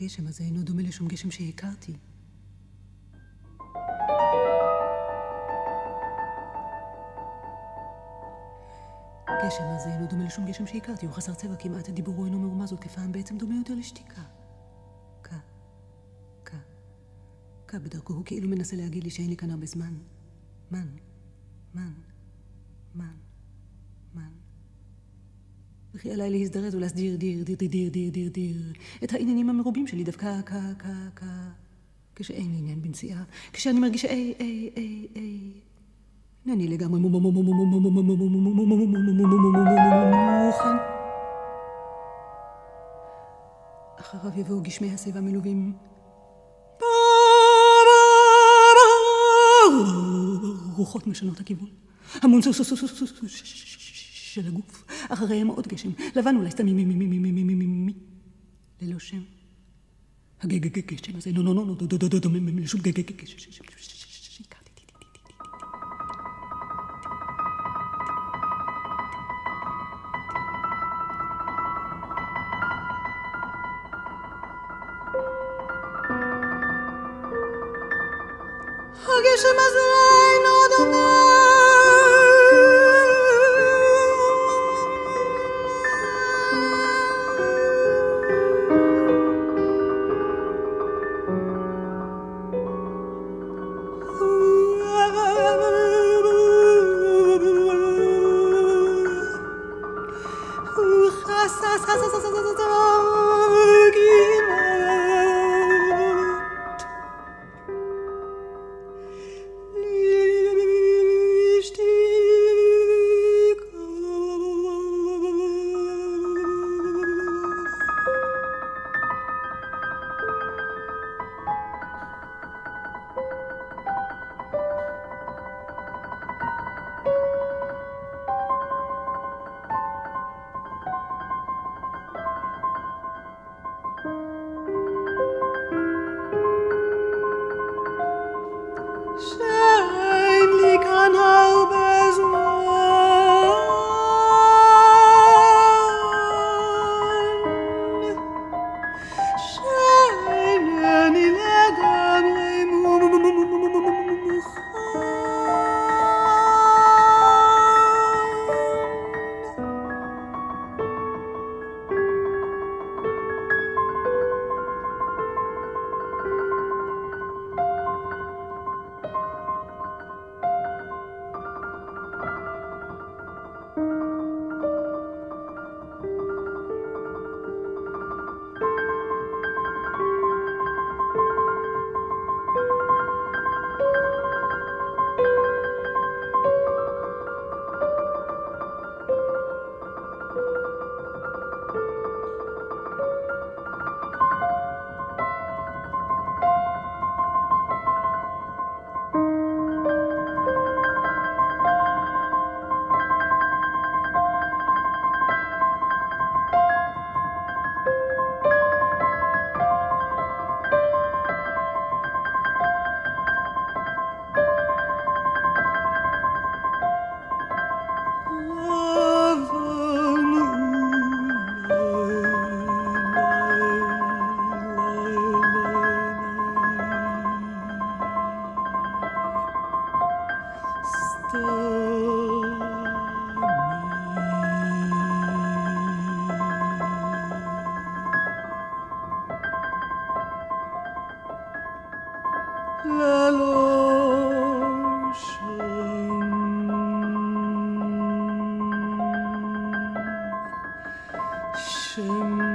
הגשם הזה אינו דומה לשום גשם שהכרתי. הגשם הזה אינו דומה לשום גשם שהכרתי, הוא חסר צבע כמעט, דיבורו אינו מרומז, וכפעם בעצם דומה יותר לשתיקה. כה, כה, כה בדרכו, הוא כאילו מנסה להגיד לי שאין לי כאן הרבה זמן. מן, מן, מן, מן. וכי עליי להזדרז ולהסדיר דיר, דיר, דיר, דיר, דיר, דיר, דיר, את העניינים המרובים שלי דווקא כה, כה, כה, כשאין לי עניין בנסיעה, כשאני מרגישה איי, איי, איי, איי. אינני לגמרי מוכן. אחריו יבואו גשמי השיבה מלווים. רוחות משנות הכיוון. המון של הגוף. אחריהם עוד גשם. לבן אולי סתם ללא שם. הגשם הזה, נו נו נו נו, דומה לשום גשם. הגשם הזה אינו דומה a